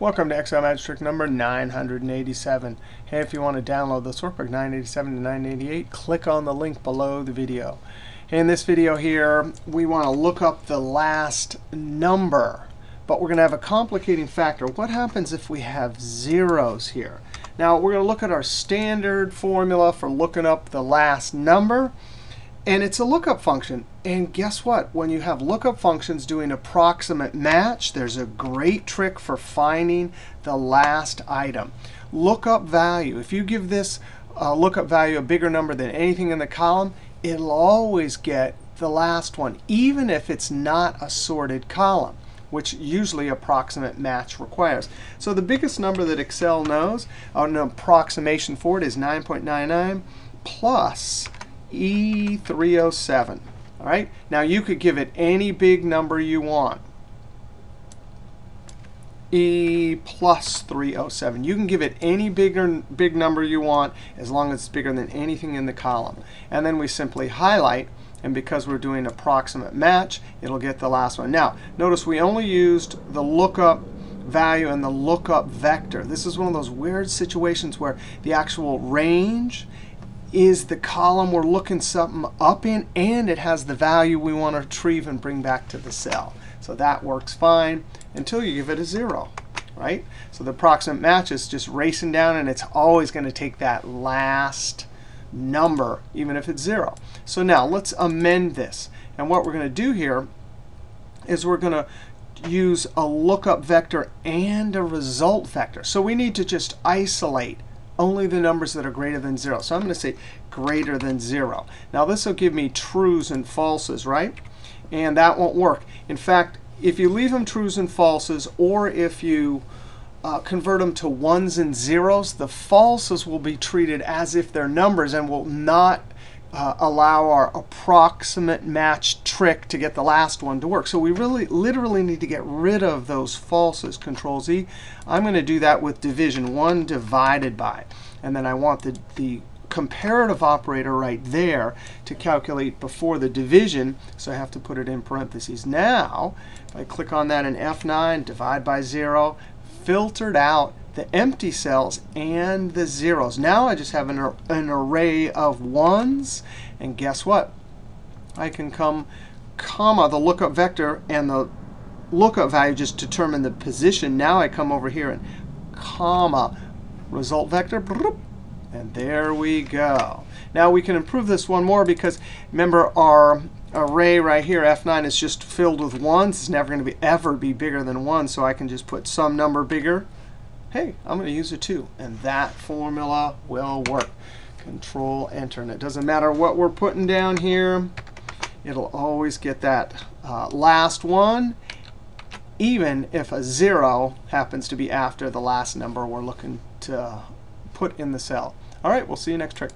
Welcome to Excel Magic Trick number 987. Hey, if you want to download this workbook 987 to 988, click on the link below the video. In this video here, we want to look up the last number, but we're going to have a complicating factor. What happens if we have zeros here? Now, we're going to look at our standard formula for looking up the last number. And it's a lookup function. And guess what? When you have lookup functions doing approximate match, there's a great trick for finding the last item. Lookup value. If you give this uh, lookup value a bigger number than anything in the column, it'll always get the last one, even if it's not a sorted column which usually approximate match requires. So the biggest number that Excel knows, an approximation for it, is 9.99 plus E307. All right. Now you could give it any big number you want. E plus 307. You can give it any bigger big number you want as long as it's bigger than anything in the column. And then we simply highlight. And because we're doing approximate match, it'll get the last one. Now, notice we only used the lookup value and the lookup vector. This is one of those weird situations where the actual range is the column we're looking something up in, and it has the value we want to retrieve and bring back to the cell. So that works fine until you give it a 0. Right? So the approximate match is just racing down, and it's always going to take that last number, even if it's 0. So now let's amend this. And what we're going to do here is we're going to use a lookup vector and a result vector. So we need to just isolate only the numbers that are greater than 0. So I'm going to say greater than 0. Now this will give me trues and falses, right? And that won't work. In fact, if you leave them trues and falses, or if you uh, convert them to ones and zeros, the falses will be treated as if they're numbers and will not uh, allow our approximate match trick to get the last one to work. So we really literally need to get rid of those falses, Control Z. I'm going to do that with division, 1 divided by. And then I want the, the comparative operator right there to calculate before the division. So I have to put it in parentheses. Now, if I click on that in F9, divide by 0, filtered out the empty cells and the zeros. Now I just have an, an array of ones. And guess what? I can come comma the lookup vector and the lookup value just determine the position. Now I come over here and comma result vector. And there we go. Now we can improve this one more because remember our array right here, F9, is just filled with ones. It's never going to be ever be bigger than 1. So I can just put some number bigger hey, I'm going to use a 2. And that formula will work. Control Enter. And it doesn't matter what we're putting down here. It'll always get that uh, last one, even if a 0 happens to be after the last number we're looking to put in the cell. All right, we'll see you next trick.